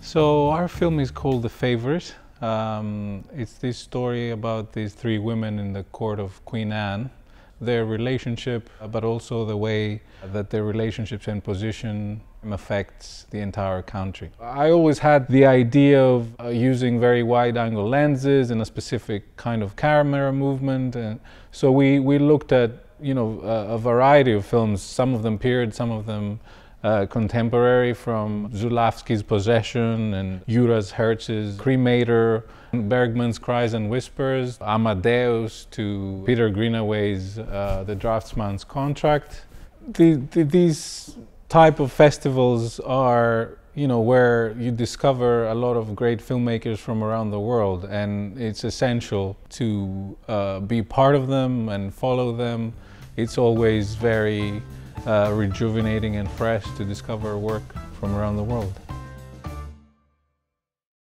So our film is called The Favourite. Um, it's this story about these three women in the court of Queen Anne, their relationship, but also the way that their relationships and position affects the entire country. I always had the idea of uh, using very wide angle lenses and a specific kind of camera movement. And so we, we looked at, you know, a variety of films, some of them period, some of them uh, contemporary from Zulawski's Possession and Juraj Herz's Cremator, Bergman's Cries and Whispers, Amadeus to Peter Greenaway's uh, The Draughtsman's Contract. The, the, these type of festivals are you know where you discover a lot of great filmmakers from around the world and it's essential to uh, be part of them and follow them it's always very Uh, rejuvenating and fresh to discover work from around the world